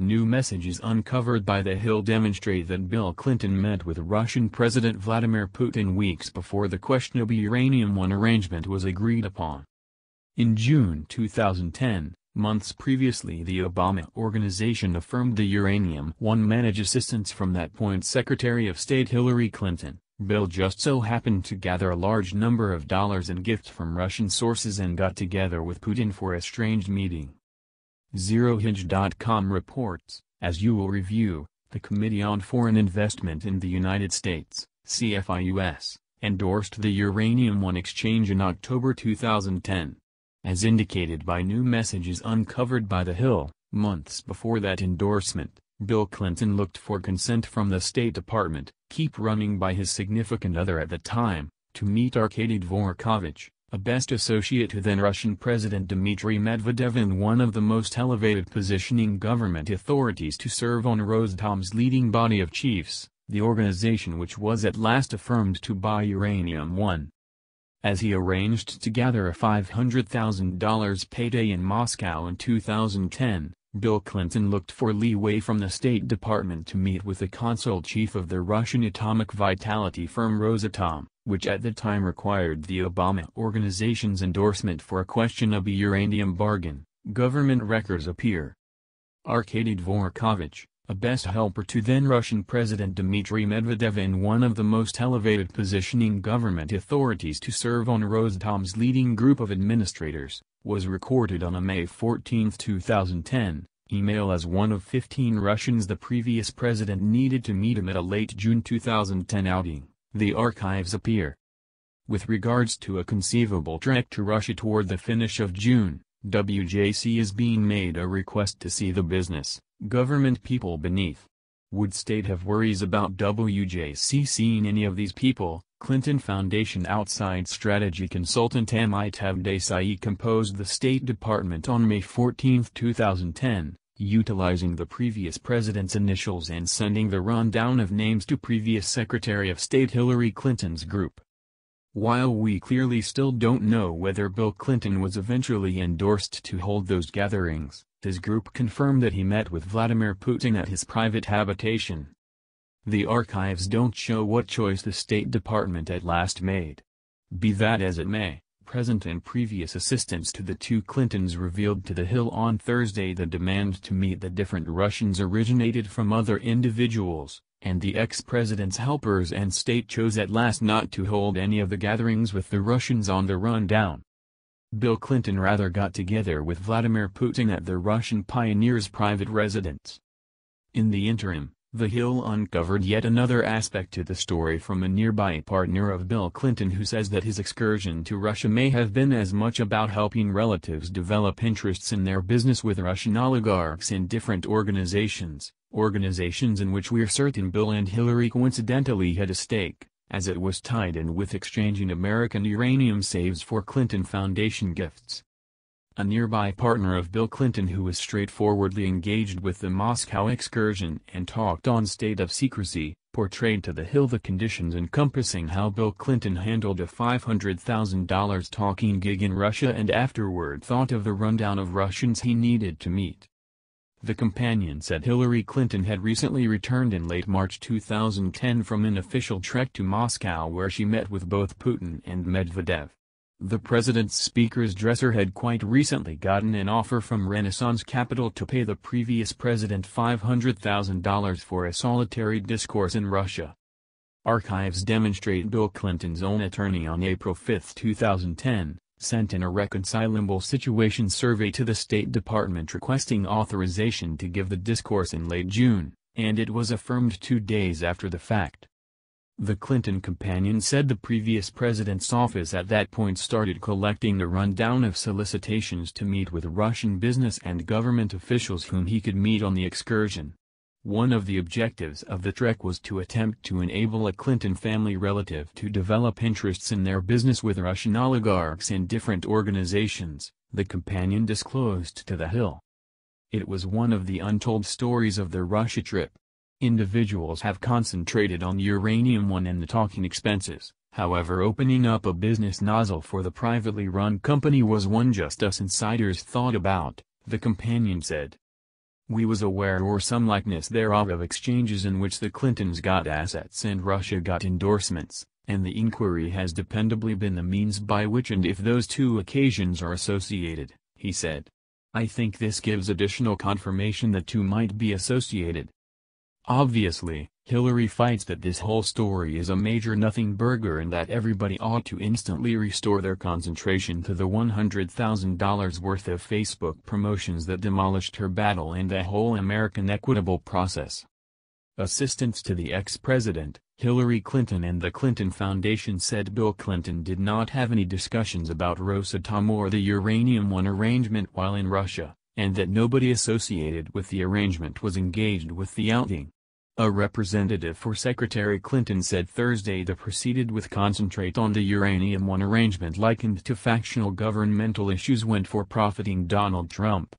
New messages uncovered by The Hill demonstrate that Bill Clinton met with Russian President Vladimir Putin weeks before the questionable Uranium One arrangement was agreed upon. In June 2010, months previously the Obama organization affirmed the Uranium One managed assistance from that point Secretary of State Hillary Clinton. Bill just so happened to gather a large number of dollars in gifts from Russian sources and got together with Putin for a strange meeting. ZeroHedge.com reports, as you will review, the Committee on Foreign Investment in the United States, CFIUS, endorsed the Uranium One exchange in October 2010. As indicated by new messages uncovered by The Hill, months before that endorsement, Bill Clinton looked for consent from the State Department, keep running by his significant other at the time, to meet Arkady Dvorkovich, a best associate to then-Russian President Dmitry Medvedev and one of the most elevated positioning government authorities to serve on Rosatom's leading body of chiefs, the organization which was at last affirmed to buy Uranium-1. As he arranged to gather a $500,000 payday in Moscow in 2010, Bill Clinton looked for leeway from the State Department to meet with the consul chief of the Russian atomic vitality firm Rosatom which at the time required the Obama organization's endorsement for a questionable uranium bargain, government records appear. Arkady Dvorkovich, a best helper to then-Russian President Dmitry Medvedev and one of the most elevated positioning government authorities to serve on Rosatom's leading group of administrators, was recorded on a May 14, 2010, email as one of 15 Russians the previous president needed to meet him at a late June 2010 outing the archives appear. With regards to a conceivable trek to Russia toward the finish of June, WJC is being made a request to see the business, government people beneath. Would state have worries about WJC seeing any of these people? Clinton Foundation outside strategy consultant Amitabh Desai composed the State Department on May 14, 2010, utilizing the previous president's initials and sending the rundown of names to previous Secretary of State Hillary Clinton's group. While we clearly still don't know whether Bill Clinton was eventually endorsed to hold those gatherings, his group confirmed that he met with Vladimir Putin at his private habitation. The archives don't show what choice the State Department at last made. Be that as it may, present and previous assistants to the two Clintons revealed to The Hill on Thursday the demand to meet the different Russians originated from other individuals, and the ex-president's helpers and state chose at last not to hold any of the gatherings with the Russians on the rundown. Bill Clinton rather got together with Vladimir Putin at the Russian pioneer's private residence. In the interim, the Hill uncovered yet another aspect to the story from a nearby partner of Bill Clinton who says that his excursion to Russia may have been as much about helping relatives develop interests in their business with Russian oligarchs in different organizations, organizations in which we're certain Bill and Hillary coincidentally had a stake, as it was tied in with exchanging American uranium saves for Clinton Foundation gifts a nearby partner of Bill Clinton who was straightforwardly engaged with the Moscow excursion and talked on state of secrecy, portrayed to the Hill the conditions encompassing how Bill Clinton handled a $500,000 talking gig in Russia and afterward thought of the rundown of Russians he needed to meet. The companion said Hillary Clinton had recently returned in late March 2010 from an official trek to Moscow where she met with both Putin and Medvedev. The president's speaker's dresser had quite recently gotten an offer from Renaissance Capital to pay the previous president $500,000 for a solitary discourse in Russia. Archives demonstrate Bill Clinton's own attorney on April 5, 2010, sent in a reconcilable situation survey to the State Department requesting authorization to give the discourse in late June, and it was affirmed two days after the fact. The Clinton companion said the previous president's office at that point started collecting the rundown of solicitations to meet with Russian business and government officials whom he could meet on the excursion. One of the objectives of the trek was to attempt to enable a Clinton family relative to develop interests in their business with Russian oligarchs and different organizations, the companion disclosed to The Hill. It was one of the untold stories of the Russia trip. Individuals have concentrated on Uranium One and the talking expenses, however opening up a business nozzle for the privately run company was one just us insiders thought about, the companion said. We was aware or some likeness thereof of exchanges in which the Clintons got assets and Russia got endorsements, and the inquiry has dependably been the means by which and if those two occasions are associated, he said. I think this gives additional confirmation that two might be associated. Obviously, Hillary fights that this whole story is a major nothing burger and that everybody ought to instantly restore their concentration to the $100,000 worth of Facebook promotions that demolished her battle and the whole American equitable process. Assistants to the ex-president, Hillary Clinton and the Clinton Foundation said Bill Clinton did not have any discussions about Rosatom or the Uranium One arrangement while in Russia, and that nobody associated with the arrangement was engaged with the outing. A representative for Secretary Clinton said Thursday the proceeded with concentrate on the Uranium One arrangement likened to factional governmental issues went for profiting Donald Trump.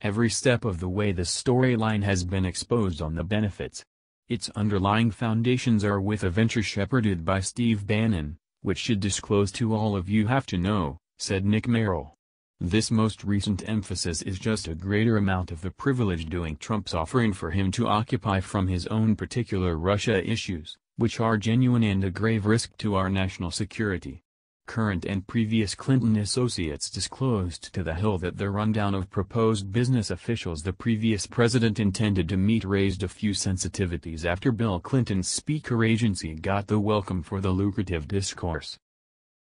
Every step of the way the storyline has been exposed on the benefits. Its underlying foundations are with a venture shepherded by Steve Bannon, which should disclose to all of you have to know, said Nick Merrill. This most recent emphasis is just a greater amount of the privilege doing Trump's offering for him to occupy from his own particular Russia issues, which are genuine and a grave risk to our national security. Current and previous Clinton associates disclosed to The Hill that the rundown of proposed business officials the previous president intended to meet raised a few sensitivities after Bill Clinton's speaker agency got the welcome for the lucrative discourse.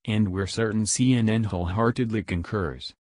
And we're certain CNN wholeheartedly concurs.